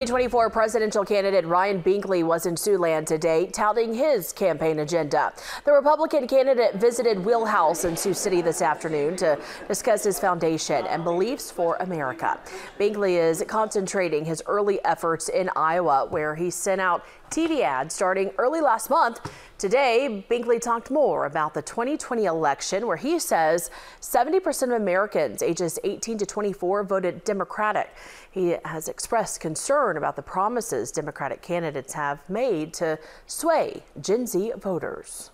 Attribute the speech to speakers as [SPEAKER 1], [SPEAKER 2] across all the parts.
[SPEAKER 1] 2024 presidential candidate Ryan Binkley was in Siouxland today touting his campaign agenda. The Republican candidate visited Wheelhouse in Sioux City this afternoon to discuss his foundation and beliefs for America. Binkley is concentrating his early efforts in Iowa, where he sent out TV ads starting early last month. Today, Binkley talked more about the 2020 election, where he says 70% of Americans ages 18 to 24 voted Democratic. He has expressed concern about the promises Democratic candidates have made to sway Gen Z voters.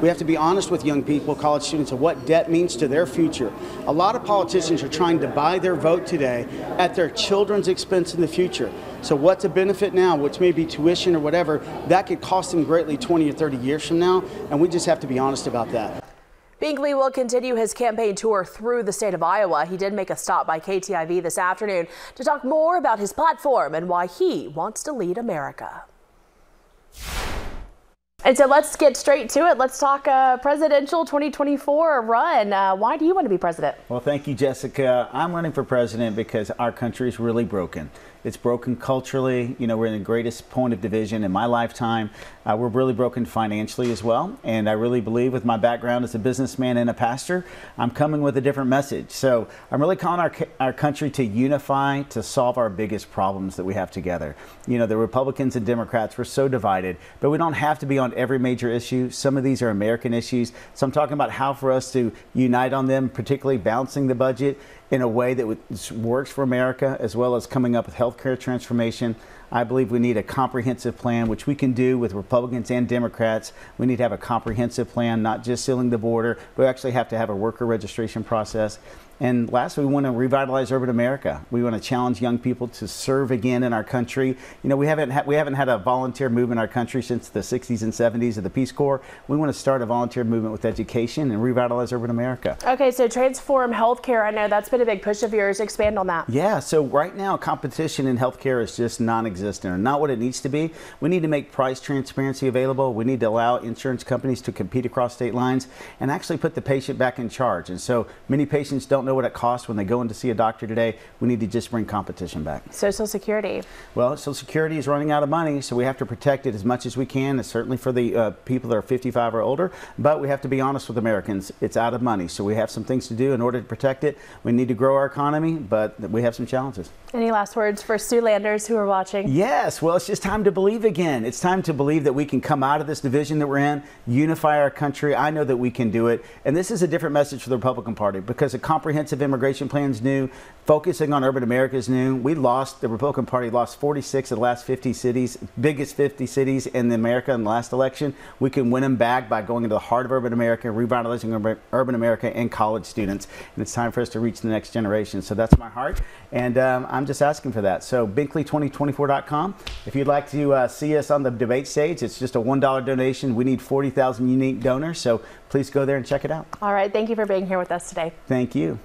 [SPEAKER 2] We have to be honest with young people, college students, of what debt means to their future. A lot of politicians are trying to buy their vote today at their children's expense in the future. So what's a benefit now, which may be tuition or whatever, that could cost them greatly 20 or 30 years from now, and we just have to be honest about that.
[SPEAKER 1] Binkley will continue his campaign tour through the state of Iowa. He did make a stop by KTIV this afternoon to talk more about his platform and why he wants to lead America. And so let's get straight to it. Let's talk uh, presidential 2024 run. Uh, why do you want to be president?
[SPEAKER 3] Well, thank you, Jessica. I'm running for president because our country is really broken. It's broken culturally. You know, we're in the greatest point of division in my lifetime. Uh, we're really broken financially as well. And I really believe, with my background as a businessman and a pastor, I'm coming with a different message. So I'm really calling our, our country to unify to solve our biggest problems that we have together. You know, the Republicans and Democrats were so divided, but we don't have to be on every major issue. Some of these are American issues. So I'm talking about how for us to unite on them, particularly balancing the budget in a way that works for America, as well as coming up with healthcare transformation. I believe we need a comprehensive plan, which we can do with Republicans and Democrats. We need to have a comprehensive plan, not just sealing the border, we actually have to have a worker registration process. And lastly, we want to revitalize urban America. We want to challenge young people to serve again in our country. You know, we haven't ha- we haven't had a volunteer movement in our country since the 60s and 70s of the Peace Corps. We want to start a volunteer movement with education and revitalize urban America.
[SPEAKER 1] Okay, so transform healthcare. I know that's been a big push of yours. Expand on that.
[SPEAKER 3] Yeah. So right now, competition in healthcare is just non-existent or not what it needs to be. We need to make price transparency available. We need to allow insurance companies to compete across state lines and actually put the patient back in charge. And so many patients don't know what it costs when they go in to see a doctor today. We need to just bring competition back.
[SPEAKER 1] Social Security.
[SPEAKER 3] Well, Social Security is running out of money, so we have to protect it as much as we can, certainly for the uh, people that are 55 or older. But we have to be honest with Americans. It's out of money, so we have some things to do in order to protect it. We need to grow our economy, but we have some challenges.
[SPEAKER 1] Any last words for Siouxlanders who are watching?
[SPEAKER 3] Yes. Well, it's just time to believe again. It's time to believe that we can come out of this division that we're in, unify our country. I know that we can do it. And this is a different message for the Republican Party because a comprehensive immigration plan is new, focusing on urban America is new. We lost, the Republican Party lost 46 of the last 50 cities, biggest 50 cities in America in the last election. We can win them back by going into the heart of urban America, revitalizing urban America and college students. And it's time for us to reach the next generation. So that's my heart. And um, I'm just asking for that. So Binkley2024.com. If you'd like to uh, see us on the debate stage, it's just a $1 donation. We need 40,000 unique donors. So please go there and check it out.
[SPEAKER 1] All right. Thank you for being here with us today.
[SPEAKER 3] Thank you.